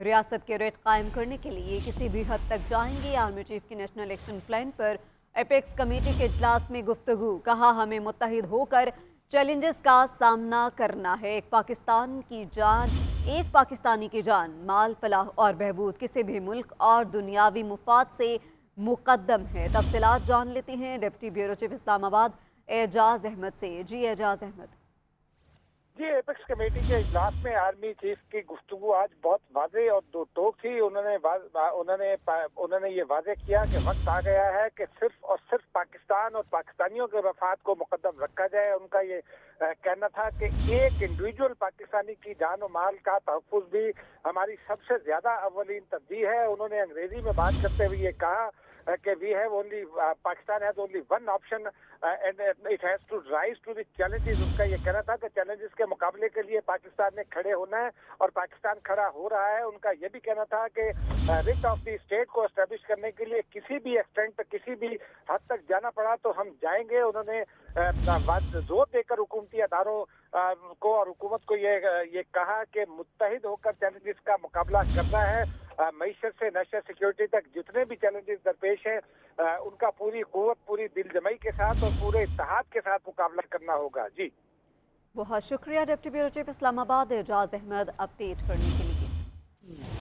रियासत के रेट कायम करने के लिए किसी भी हद तक जाएँगे। आर्मी चीफ की नेशनल एक्शन प्लान पर एपेक्स कमेटी के इजलास में गुफ्तु कहा, हमें मुतहद होकर चैलेंजेस का सामना करना है। एक पाकिस्तान की जान, एक पाकिस्तानी की जान, माल, फलाह और बहबूद, किसी भी मुल्क और दुनियावी मुफाद से मुकदम है। तफसीत जान लेते हैं। Deputy bureau chief Islamabad Ejaz Ahmed से। जी, एजाज अहमद। जी, एपेक्स कमेटी के इजलास में आर्मी चीफ की गुफ्तु आज बहुत वाजे और दो टोक थी। उन्होंने उन्होंने उन्होंने ये वाजे किया कि वक्त आ गया है कि सिर्फ़ और सिर्फ़ पाकिस्तान और पाकिस्तानियों के वफात को मुकदम रखा जाए। उनका ये कहना था कि एक इंडिविजुअल पाकिस्तानी की जान और माल का तहफ़ भी हमारी सबसे ज़्यादा अवलिन तरजीह है। उन्होंने अंग्रेज़ी में बात करते हुए ये कहा कि we have only Pakistan has only one option and it has to rise to the challenges उसका ये कहना था कि चैलेंजेस के मुकाबले के लिए पाकिस्तान ने खड़े होना है, और पाकिस्तान खड़ा हो रहा है। उनका ये भी कहना था कि रिट ऑफ़ द स्टेट को एस्टेब्लिश करने के लिए किसी भी एक्सटेंट पर किसी भी हद तक जाना पड़ा तो हम जाएँगे। उन्होंने ज़ोर देकर हुकूमती अदारों को और हुकूमत को ये ये कहा कि मुतहद होकर चैलेंजेस का मुकाबला करना है। मीशत से नेशनल सिक्योरिटी तक जितने भी चैलेंजेस दरपेश हैं उनका पूरी कुत पूरी दिल जमई के साथ और पूरे इतिहाद के साथ मुकाबला करना होगा। जी। बहुत शुक्रिया, deputy bureau chief Islamabad, Ejaz Ahmed update करने के लिए।